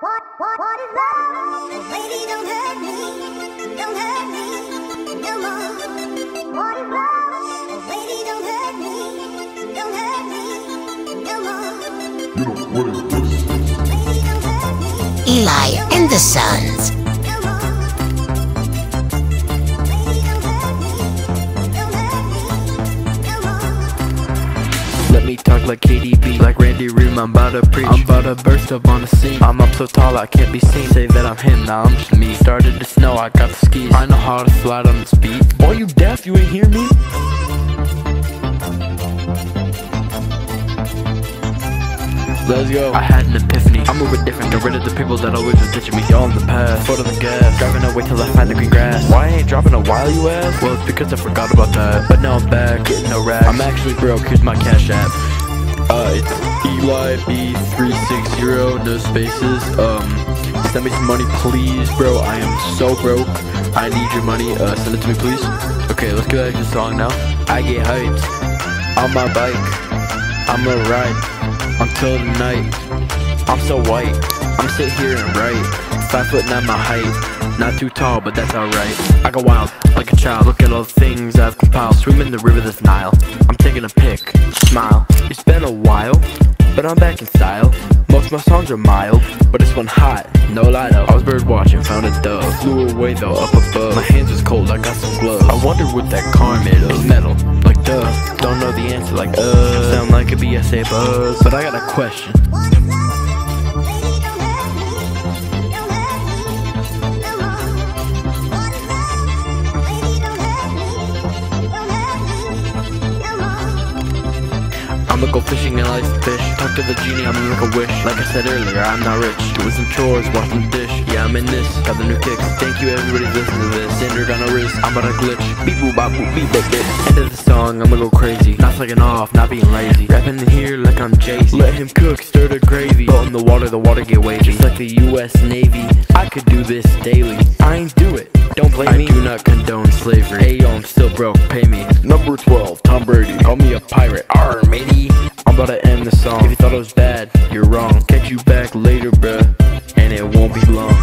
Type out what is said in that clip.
what, what, what is love? Oh, baby, don't hurt me, don't hurt me no more. What is love? Oh, baby, don't hurt me, don't hurt me no more. You know, what is this? Baby, don't hurt me Eli and the Sons. Let me talk like KDB, like Randy Ream, I'm about to preach. I'm about to burst up on the scene. I'm up so tall I can't be seen. Say that I'm him, now I'm just me. Started to snow, I got the skis. I know how to slide on the speed. Boy, you deaf, you ain't hear me? Let's go. I had an epiphany. I'm moving different. Get rid of the people that always was ditching me. Y'all in the past. Foot on the gas. Driving away till I find the green grass. Why I ain't dropping a while, you ask? Well, it's because I forgot about that. But now I'm back, getting no racks. I'm actually broke. Here's my cash app. Uh, it's Eli B360, no spaces. Um, send me some money, please, bro. I am so broke. I need your money. Uh, send it to me, please. Okay, let's get back to the song now. I get hyped on my bike. I'ma ride until the night. I'm so white. I'm sit here and write. Five foot nine my height. Not too tall, but that's alright. I go wild like a child. Look at all the things I've compiled. Swim in the river that's Nile. I'm taking a pic. Smile. It's been a while, but I'm back in style. Most of my songs are mild, but this one hot. No lie though. I was bird watching, found a dove. Flew away though, up above. My hands was cold, I got some gloves. I wonder what that car made of. Don't know the answer, like uh. Sound like a BSA buzz, but I got a question. I'ma go fishing and ice the fish. Talk to the genie, I'ma make a wish. Like I said earlier, I'm not rich. Doing some chores, washing the dish. Yeah, I'm in this. Got the new kicks. Thank you, everybody listening to this. Standard on a wrist. I'm about to glitch. Beep boop bop boop beep. End of the song, I'ma go crazy. Not slacking off, not being lazy. Rapping in here like I'm Jay-Z. Let him cook, stir the gravy. Boat in the water, the water get wavy. Just like the U.S. Navy. I could do this daily. I ain't do it. Don't blame me. I do not condone slavery. Hey yo, I'm still broke. Pay me. Number 12, Tom Brady. Call me a pirate. Arr, matey. About to end the song. If you thought it was bad, you're wrong. Catch you back later, bruh. And it won't be long.